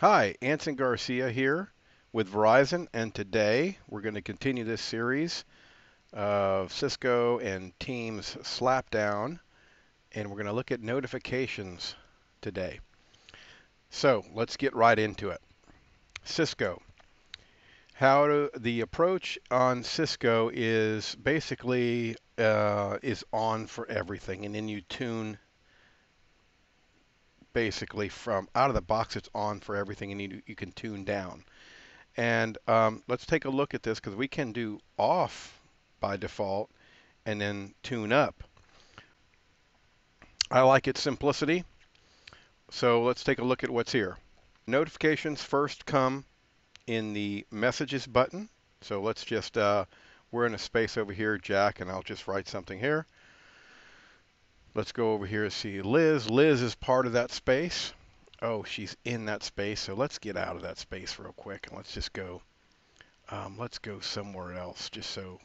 Hi, Anson Garcia here with Verizon, and today we're going to continue this series of Cisco and Teams Slapdown, and we're going to look at notifications today. So let's get right into it. Cisco. How the approach on Cisco is basically uh, is on for everything, and then you tune basically from out of the box it's on for everything and you, you can tune down. And um, let's take a look at this because we can do off by default and then tune up. I like its simplicity. So let's take a look at what's here. Notifications first come in the messages button. So let's just uh, we're in a space over here Jack and I'll just write something here Let's go over here and see Liz. Liz is part of that space. Oh, she's in that space. So let's get out of that space real quick and let's just go. Um, let's go somewhere else just so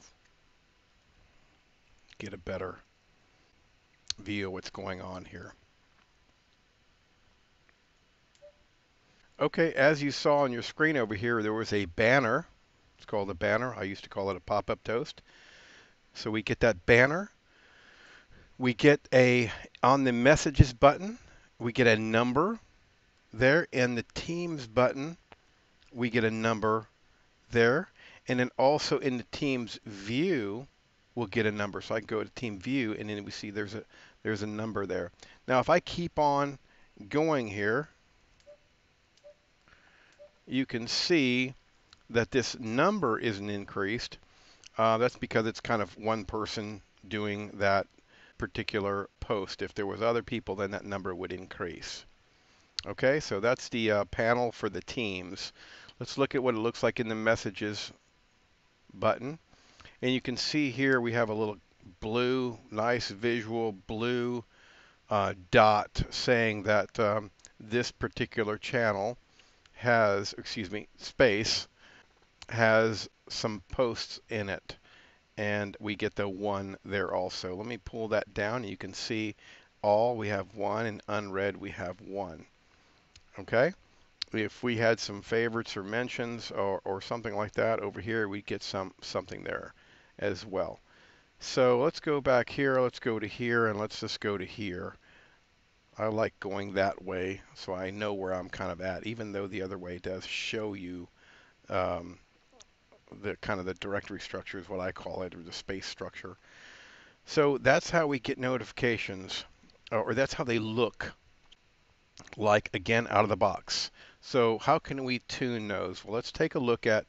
get a better view of what's going on here. Okay, as you saw on your screen over here, there was a banner. It's called a banner. I used to call it a pop-up toast. So we get that banner we get a on the messages button we get a number there. And the teams button we get a number there. And then also in the teams view we'll get a number. So I can go to team view and then we see there's a there's a number there. Now if I keep on going here you can see that this number isn't increased. Uh, that's because it's kind of one person doing that particular post. If there was other people, then that number would increase. Okay, so that's the uh, panel for the teams. Let's look at what it looks like in the messages button. And you can see here we have a little blue, nice visual blue uh, dot saying that um, this particular channel has, excuse me, space, has some posts in it and we get the one there also. Let me pull that down. You can see all we have one and unread we have one. Okay. If we had some favorites or mentions or, or something like that over here, we get some something there as well. So let's go back here. Let's go to here and let's just go to here. I like going that way so I know where I'm kind of at, even though the other way does show you um, the kind of the directory structure is what I call it, or the space structure. So that's how we get notifications, uh, or that's how they look like, again, out of the box. So how can we tune those? Well, let's take a look at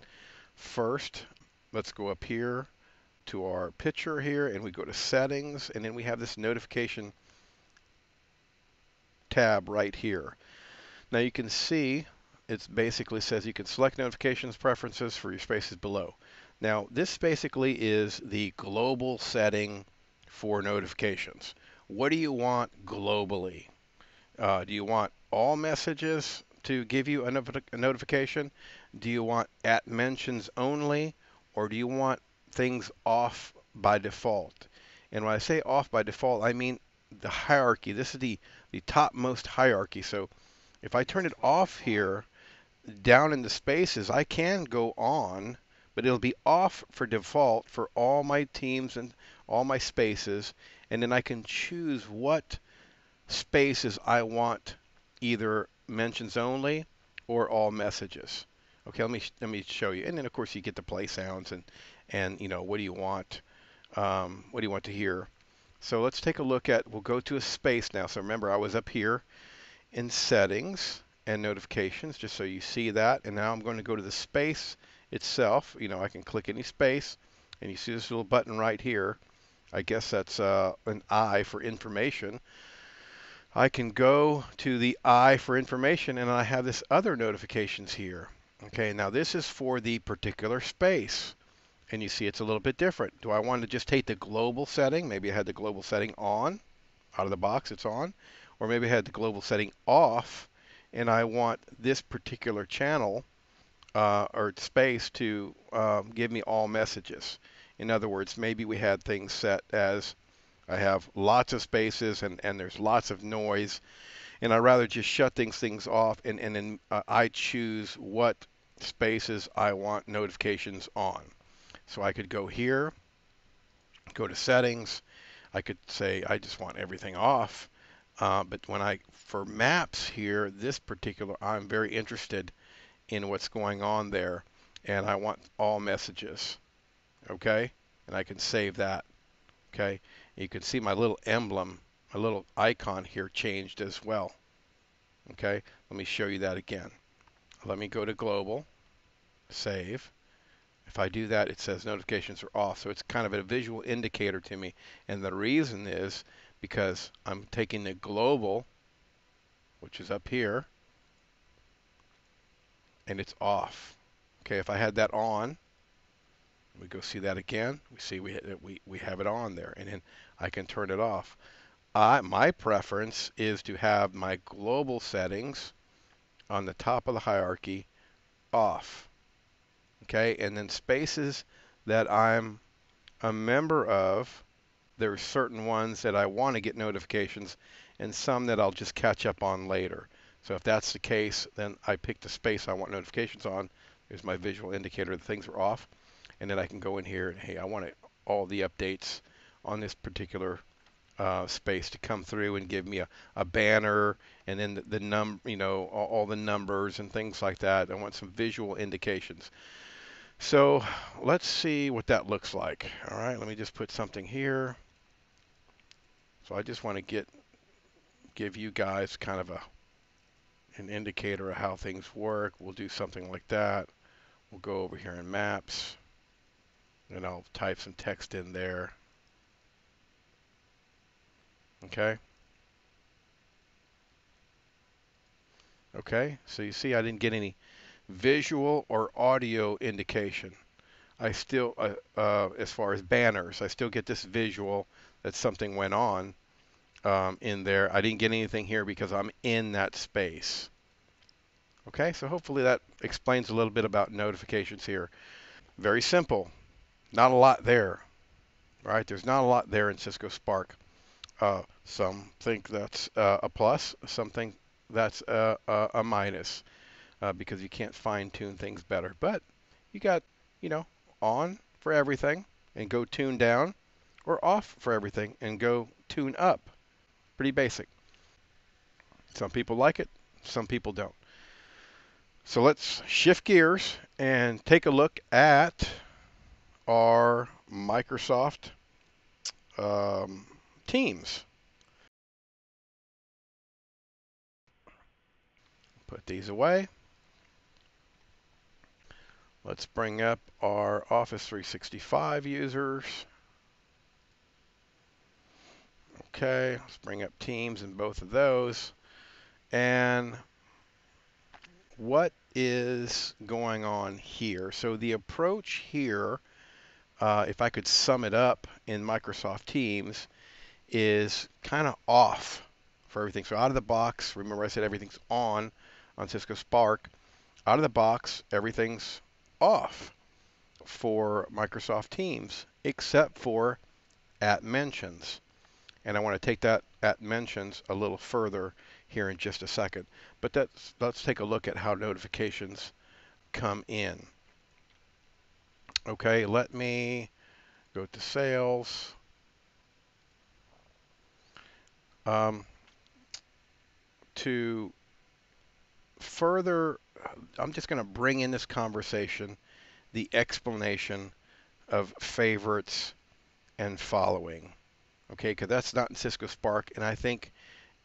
first, let's go up here to our picture here, and we go to settings, and then we have this notification tab right here. Now you can see it basically says you can select notifications preferences for your spaces below. Now, this basically is the global setting for notifications. What do you want globally? Uh, do you want all messages to give you a, not a notification? Do you want at mentions only? Or do you want things off by default? And when I say off by default, I mean the hierarchy. This is the, the topmost hierarchy. So if I turn it off here, down in the spaces, I can go on, but it'll be off for default for all my teams and all my spaces. And then I can choose what spaces I want either mentions only or all messages. Okay, let me let me show you. And then of course you get the play sounds and and you know what do you want? Um, what do you want to hear? So let's take a look at. We'll go to a space now. So remember I was up here in settings and notifications just so you see that. And now I'm going to go to the space itself. You know, I can click any space and you see this little button right here. I guess that's uh, an I for information. I can go to the I for information and I have this other notifications here. Okay, now this is for the particular space. And you see it's a little bit different. Do I want to just take the global setting? Maybe I had the global setting on. Out of the box, it's on. Or maybe I had the global setting off and I want this particular channel uh, or space to um, give me all messages. In other words, maybe we had things set as I have lots of spaces and, and there's lots of noise and I'd rather just shut things things off and, and then uh, I choose what spaces I want notifications on. So I could go here, go to settings, I could say I just want everything off. Uh, but when I, for maps here, this particular, I'm very interested in what's going on there and I want all messages. Okay? And I can save that. Okay? You can see my little emblem, my little icon here changed as well. Okay? Let me show you that again. Let me go to global, save. If I do that, it says notifications are off. So it's kind of a visual indicator to me. And the reason is because I'm taking the global, which is up here, and it's off. Okay, if I had that on, we go see that again. We see we we we have it on there, and then I can turn it off. My preference is to have my global settings on the top of the hierarchy off. Okay, and then spaces that I'm a member of, there's certain ones that I want to get notifications, and some that I'll just catch up on later. So if that's the case, then I pick the space I want notifications on, Here's my visual indicator that things are off. And then I can go in here and, hey, I want all the updates on this particular uh, space to come through and give me a, a banner and then the, the num you know all, all, the numbers and things like that. I want some visual indications. So let's see what that looks like. All right, let me just put something here. So I just want to get give you guys kind of a an indicator of how things work. We'll do something like that. We'll go over here in maps and I'll type some text in there. Okay. Okay, so you see I didn't get any visual or audio indication. I still, uh, uh, as far as banners, I still get this visual that something went on um, in there. I didn't get anything here because I'm in that space. Okay, so hopefully that explains a little bit about notifications here. Very simple. Not a lot there, right? There's not a lot there in Cisco Spark. Uh, some think that's uh, a plus, some think that's a, a, a minus uh, because you can't fine tune things better. But you got, you know, on for everything and go tune down or off for everything and go tune up. Pretty basic. Some people like it, some people don't. So let's shift gears and take a look at our Microsoft um, Teams. Put these away. Let's bring up our Office 365 users. Okay, let's bring up Teams in both of those. And what is going on here? So the approach here, uh, if I could sum it up in Microsoft Teams, is kind of off for everything. So out of the box, remember I said everything's on on Cisco Spark. Out of the box, everything's off for Microsoft Teams, except for at mentions. And I want to take that at mentions a little further here in just a second. But that's, let's take a look at how notifications come in. Okay, let me go to sales. Um, to further, I'm just going to bring in this conversation the explanation of favorites and following. Okay, because that's not in Cisco Spark, and I think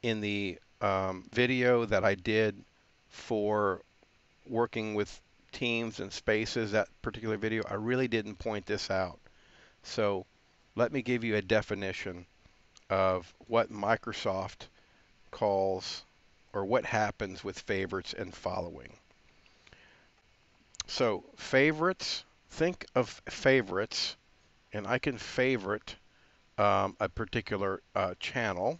in the um, video that I did for working with teams and spaces, that particular video, I really didn't point this out. So let me give you a definition of what Microsoft calls or what happens with favorites and following. So favorites, think of favorites, and I can favorite um, a particular uh, channel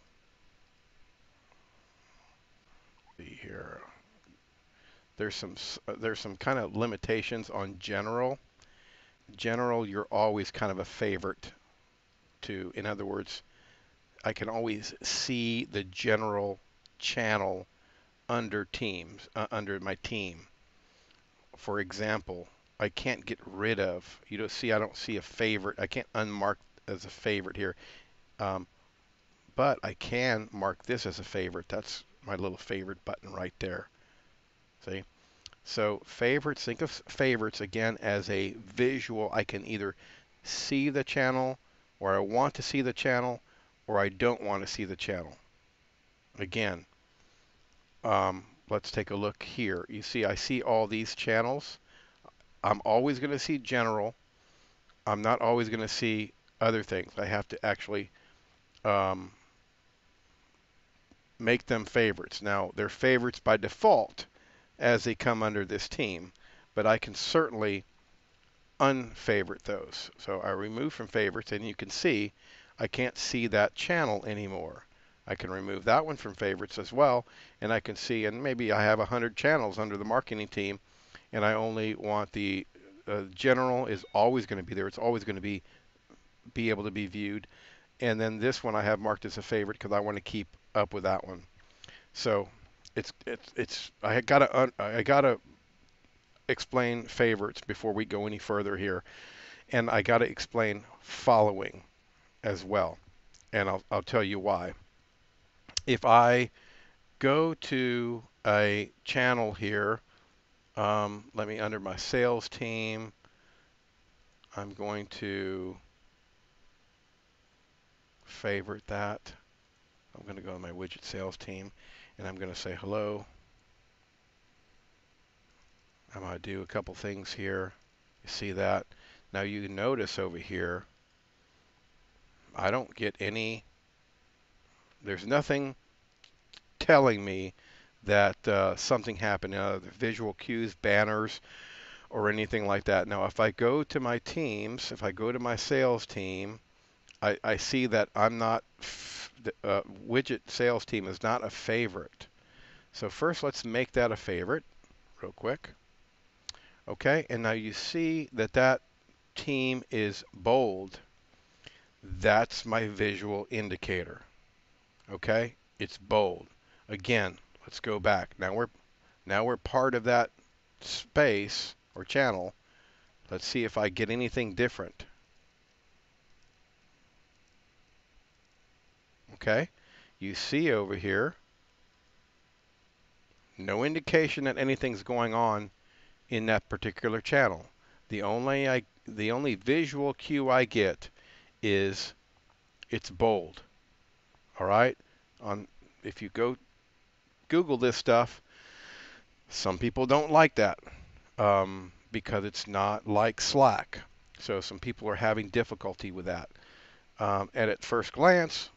see here. There's some uh, there's some kind of limitations on general. General, you're always kind of a favorite to. In other words, I can always see the general channel under teams, uh, under my team. For example, I can't get rid of, you don't see, I don't see a favorite. I can't unmark as a favorite here. Um, but I can mark this as a favorite. That's my little favorite button right there. See? So favorites, think of favorites again as a visual. I can either see the channel or I want to see the channel or I don't want to see the channel. Again, um, let's take a look here. You see I see all these channels. I'm always going to see general. I'm not always going to see other things. I have to actually um, make them favorites. Now, they're favorites by default as they come under this team, but I can certainly unfavorite those. So I remove from favorites, and you can see I can't see that channel anymore. I can remove that one from favorites as well, and I can see, and maybe I have 100 channels under the marketing team, and I only want the uh, general is always going to be there. It's always going to be be able to be viewed. And then this one I have marked as a favorite because I want to keep up with that one. So it's it's it's I gotta I gotta explain favorites before we go any further here, and I gotta explain following as well, and I'll I'll tell you why. If I go to a channel here, um, let me under my sales team. I'm going to favorite that. I'm going to go to my widget sales team and I'm going to say hello. I'm going to do a couple things here. You see that? Now you notice over here, I don't get any, there's nothing telling me that uh, something happened, uh, the visual cues, banners, or anything like that. Now if I go to my teams, if I go to my sales team, I, I see that I'm not, the uh, widget sales team is not a favorite. So first let's make that a favorite real quick. Okay, and now you see that that team is bold. That's my visual indicator. Okay, it's bold. Again, let's go back. Now we're now we're part of that space or channel. Let's see if I get anything different. Okay, you see over here, no indication that anything's going on in that particular channel. The only I, the only visual cue I get is it's bold. All right, on if you go Google this stuff, some people don't like that um, because it's not like Slack. So some people are having difficulty with that. Um, and at first glance,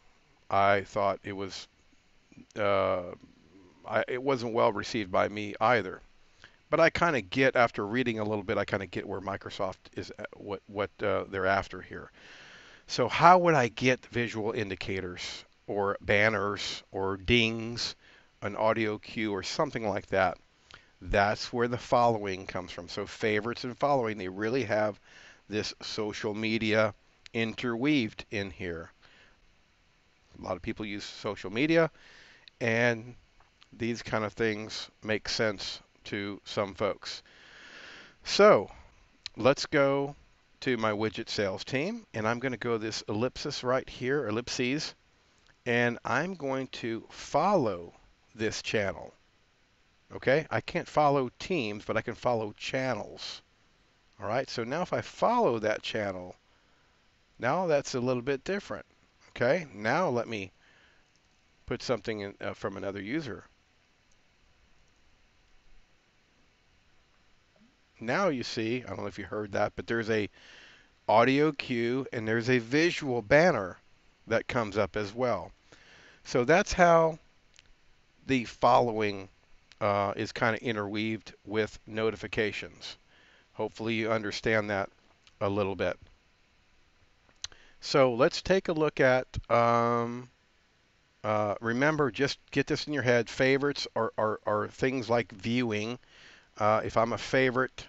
I thought it was uh, I, it wasn't well received by me either. But I kind of get after reading a little bit, I kind of get where Microsoft is uh, what what uh, they're after here. So how would I get visual indicators or banners or dings, an audio cue or something like that? That's where the following comes from. So favorites and following, they really have this social media interweaved in here. A lot of people use social media, and these kind of things make sense to some folks. So let's go to my widget sales team, and I'm going to go this ellipsis right here, ellipses, and I'm going to follow this channel. Okay, I can't follow teams, but I can follow channels. All right, so now if I follow that channel, now that's a little bit different. Okay, now let me put something in, uh, from another user. Now you see, I don't know if you heard that, but there's a audio cue and there's a visual banner that comes up as well. So that's how the following uh, is kind of interweaved with notifications. Hopefully you understand that a little bit. So let's take a look at, um, uh, remember, just get this in your head. Favorites are, are, are things like viewing. Uh, if I'm a favorite,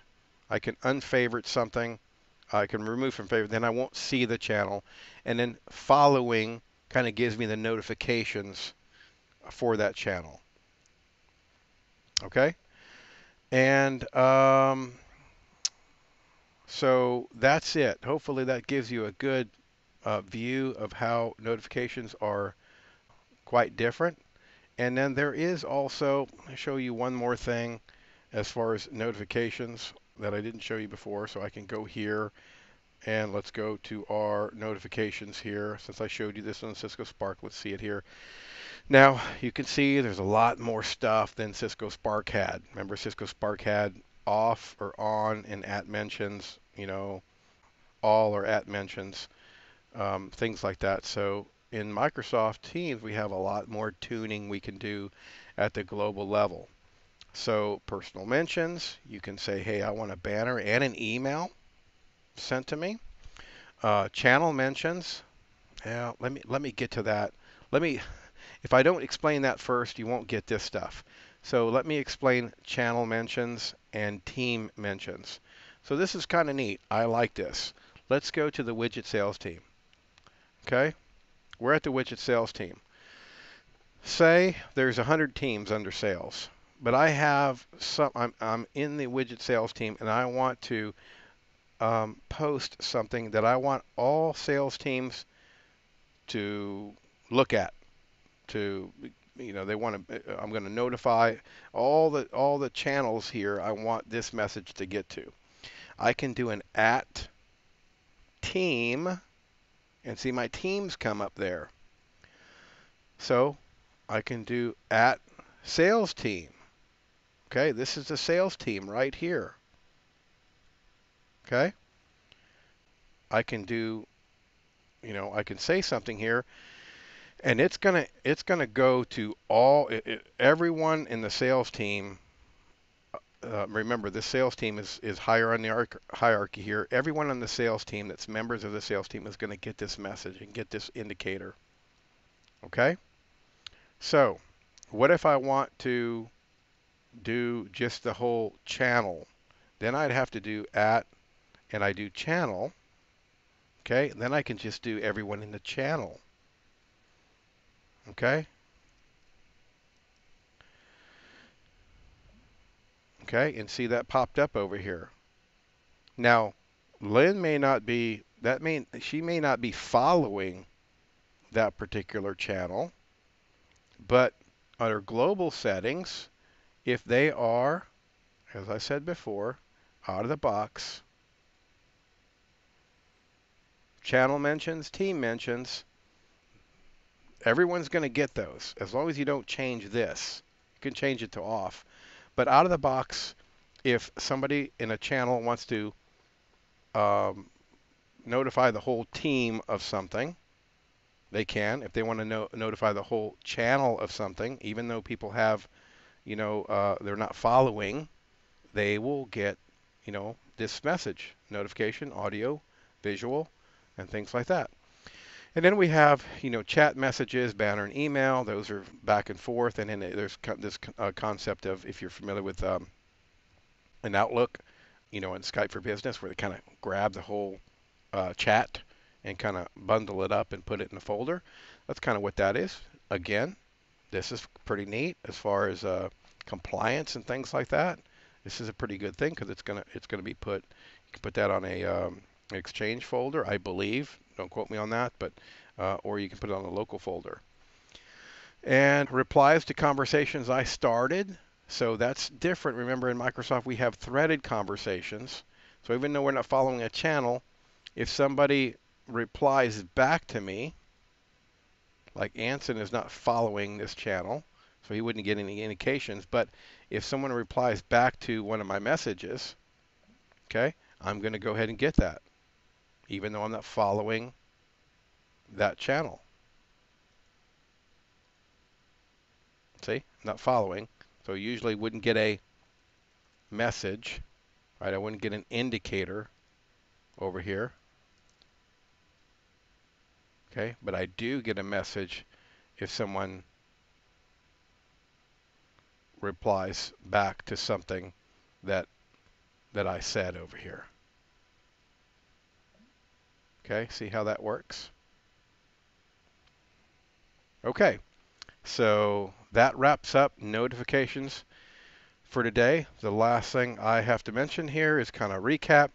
I can unfavorite something. I can remove from favorite, then I won't see the channel. And then following kind of gives me the notifications for that channel. Okay? And um, so that's it. Hopefully that gives you a good uh, view of how notifications are quite different. And then there is also, I'll show you one more thing as far as notifications that I didn't show you before. So I can go here and let's go to our notifications here. Since I showed you this on Cisco Spark, let's see it here. Now you can see there's a lot more stuff than Cisco Spark had. Remember Cisco Spark had off or on and at mentions, you know, all or at mentions, um, things like that. So in Microsoft Teams, we have a lot more tuning we can do at the global level. So personal mentions, you can say, hey, I want a banner and an email sent to me. Uh, channel mentions, yeah, let me let me get to that. Let me, if I don't explain that first, you won't get this stuff. So let me explain channel mentions and team mentions. So this is kind of neat. I like this. Let's go to the widget sales team. Okay, we're at the widget sales team. Say there's 100 teams under sales but I have some, I'm, I'm in the widget sales team and I want to um, post something that I want all sales teams to look at, to, you know, they want to, I'm going to notify all the, all the channels here. I want this message to get to. I can do an at team and see my teams come up there. So I can do at sales team Okay, this is the sales team right here. Okay. I can do, you know, I can say something here, and it's gonna it's gonna go to all it, it, everyone in the sales team. Uh, remember, this sales team is is higher on the hierarchy here. Everyone on the sales team that's members of the sales team is going to get this message and get this indicator. Okay. So, what if I want to do just the whole channel. Then I'd have to do at, and I do channel. Okay, then I can just do everyone in the channel. Okay. Okay, and see that popped up over here. Now, Lynn may not be, that mean she may not be following that particular channel, but under global settings, if they are, as I said before, out of the box, channel mentions, team mentions, everyone's going to get those as long as you don't change this. You can change it to off. But out of the box, if somebody in a channel wants to um, notify the whole team of something, they can. If they want to no notify the whole channel of something, even though people have you know, uh, they're not following, they will get, you know, this message, notification, audio, visual, and things like that. And then we have, you know, chat messages, banner and email. Those are back and forth. And then there's this uh, concept of, if you're familiar with um, an Outlook, you know, in Skype for Business, where they kind of grab the whole uh, chat and kind of bundle it up and put it in a folder. That's kind of what that is. Again, this is pretty neat as far as uh, compliance and things like that. This is a pretty good thing because it's gonna it's gonna be put. You can put that on a um, Exchange folder, I believe. Don't quote me on that, but uh, or you can put it on a local folder. And replies to conversations I started. So that's different. Remember, in Microsoft we have threaded conversations. So even though we're not following a channel, if somebody replies back to me, like Anson is not following this channel, so he wouldn't get any indications. But if someone replies back to one of my messages, okay, I'm going to go ahead and get that, even though I'm not following that channel. See, not following. So usually wouldn't get a message, right? I wouldn't get an indicator over here. Okay, but I do get a message if someone replies back to something that that I said over here. Okay, see how that works? Okay, So that wraps up notifications for today. The last thing I have to mention here is kind of recap,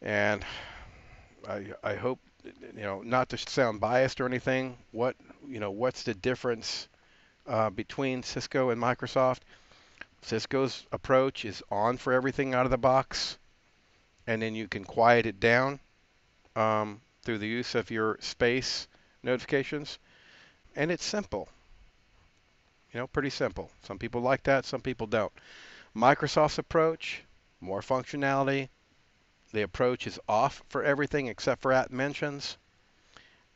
and I, I hope you know not to sound biased or anything. What you know, what's the difference uh, between Cisco and Microsoft? Cisco's approach is on for everything out of the box, and then you can quiet it down um, through the use of your space notifications, and it's simple. You know, pretty simple. Some people like that, some people don't. Microsoft's approach, more functionality. The approach is off for everything except for at mentions.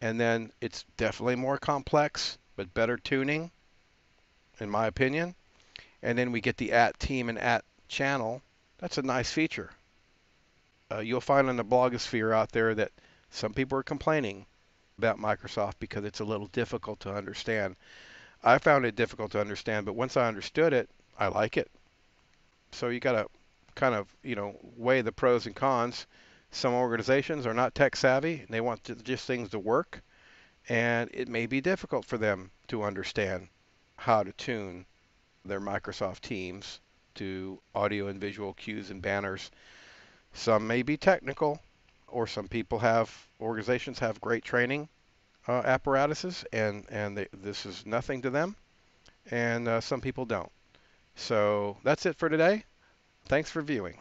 And then it's definitely more complex, but better tuning, in my opinion. And then we get the at team and at channel. That's a nice feature. Uh, you'll find on the blogosphere out there that some people are complaining about Microsoft because it's a little difficult to understand. I found it difficult to understand, but once I understood it, I like it. So you got to kind of, you know, weigh the pros and cons. Some organizations are not tech savvy, and they want to, just things to work, and it may be difficult for them to understand how to tune their Microsoft Teams to audio and visual cues and banners. Some may be technical, or some people have organizations have great training uh, apparatuses, and and they, this is nothing to them, and uh, some people don't. So that's it for today. Thanks for viewing.